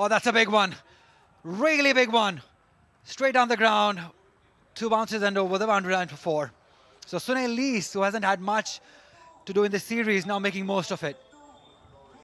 Oh, that's a big one. Really big one. Straight on the ground. Two bounces and over the boundary line for four. So Sune Luus, who hasn't had much to do in the series, now making most of it.